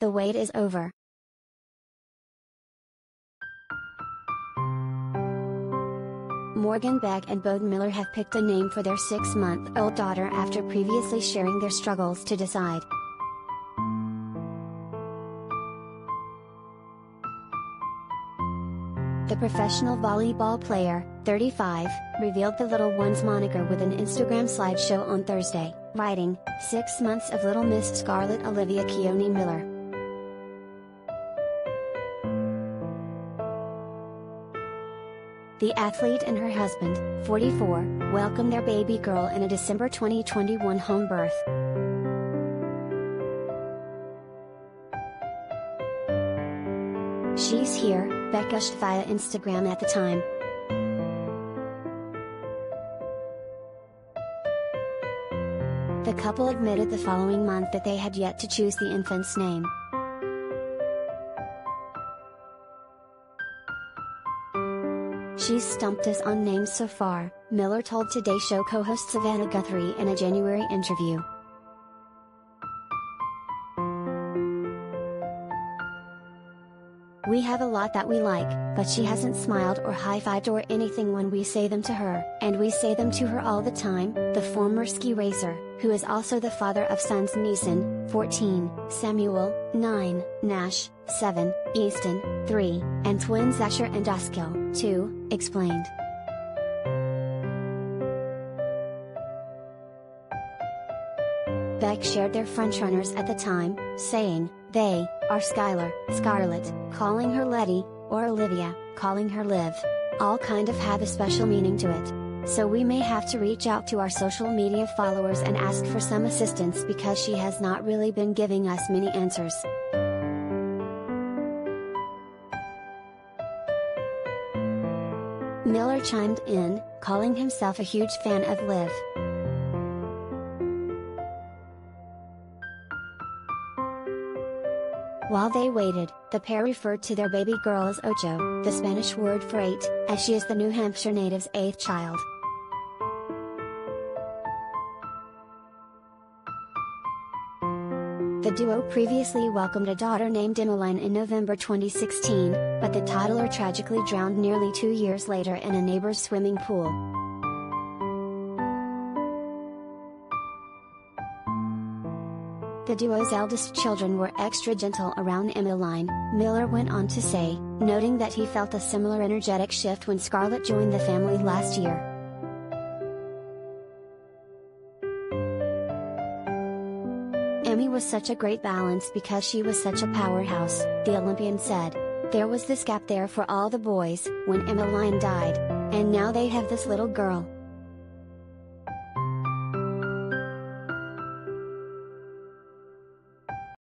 the wait is over. Morgan Beck and Bode Miller have picked a name for their six month old daughter after previously sharing their struggles to decide. The professional volleyball player, 35, revealed the little one's moniker with an Instagram slideshow on Thursday, writing, Six months of Little Miss Scarlet Olivia Khione Miller. The athlete and her husband, 44, welcomed their baby girl in a December 2021 home birth. She's here, Beck gushed via Instagram at the time. The couple admitted the following month that they had yet to choose the infant's name. She's stumped us on names so far, Miller told Today Show co-host Savannah Guthrie in a January interview. We have a lot that we like, but she hasn't smiled or high-fived or anything when we say them to her, and we say them to her all the time, the former ski racer, who is also the father of sons Neesyn, 14, Samuel, 9, Nash, 7, Easton, 3, and twins Asher and Aksel, 2, explained. Beck shared their frontrunners at the time, saying, they, are Skylar, Scarlet, calling her Letty, or Olivia, calling her Liv. All kind of have a special meaning to it. So we may have to reach out to our social media followers and ask for some assistance because she has not really been giving us many answers. Miller chimed in, calling himself a huge fan of Liv. While they waited, the pair referred to their baby girl as Ocho, the Spanish word for eight, as she is the New Hampshire native's eighth child. The duo previously welcomed a daughter named Emmeline in November 2016, but the toddler tragically drowned nearly two years later in a neighbor's swimming pool. The duo's eldest children were extra gentle around Emmeline, Miller went on to say, noting that he felt a similar energetic shift when Scarlet joined the family last year. Emmy was such a great balance because she was such a powerhouse, the Olympian said. There was this gap there for all the boys, when Emmeline died. And now they have this little girl.